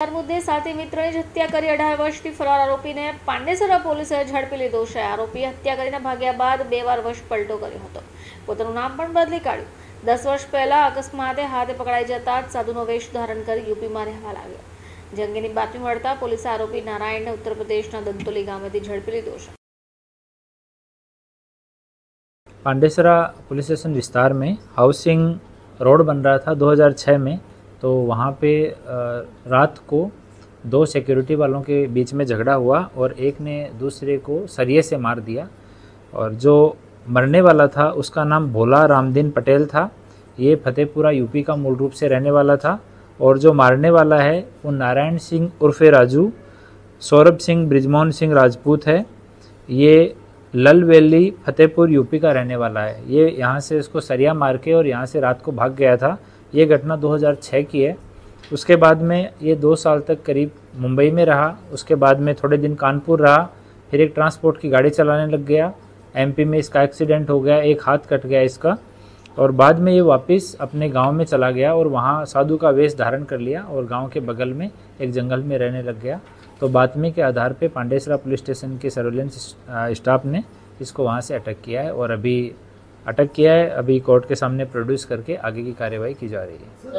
હત્યાર મુદ્દે સાથી મિત્રની જ હત્યા કરી અઢાર વર્ષથી ફરાર આરોપીને પાંડેસરા પોલીસે ઝડપી લીધો છે આરોપી હત્યા કરીને ભાગ્યા બાદ બે વાર વશ પલટો કર્યો હતો પોતાનું નામ પણ બદલી કાઢ્યું દસ વર્ષ પહેલા અકસ્માતે હાથે પકડાઈ જતા જ સાધુનો વેશ ધારણ કરી યુપીમાં રહેવા લાગ્યો જે અંગેની બાતમી મળતા પોલીસે આરોપી નારાયણને ઉત્તર પ્રદેશના દંતોલી ગામેથી ઝડપી લીધો છે पांडेसरा पुलिस स्टेशन विस्तार में हाउसिंग रोड बन रहा था 2006 में तो वहाँ पे रात को दो सिक्योरिटी वालों के बीच में झगड़ा हुआ और एक ने दूसरे को सरिये से मार दिया। और जो मरने वाला था, उसका नाम भोला रामदीन पटेल था। ये फतेहपुरा यूपी का मूल रूप से रहने वाला था। और जो मारने वाला है, वो नारायण सिंह उर्फे राजू, सौरभ सिंह, ब्रिजमोहन सिंह राजपूत है। ये लल वैली फतेहपुर यूपी का रहने वाला है। ये यहाँ से इसको सरिया मार के और यहाँ से रात को भाग गया था। ये घटना 2006 की है। उसके बाद में ये दो साल तक करीब मुंबई में रहा। उसके बाद में थोड़े दिन कानपुर रहा। फिर एक ट्रांसपोर्ट की गाड़ी चलाने लग गया। एमपी में इसका एक्सीडेंट हो गया। एक हाथ कट गया इसका। और बाद में ये वापस अपने गाँव में चला गया और वहाँ साधु का वेश धारण कर लिया और गाँव के बगल में एक जंगल में रहने लग गया। तो बातमी के आधार पे पांडेसरा पुलिस स्टेशन के सर्वेलेंस स्टाफ ने इसको वहाँ से अटक किया है और अभी अटक किया है, अभी कोर्ट के सामने प्रोड्यूस करके आगे की कार्यवाही की जा रही है।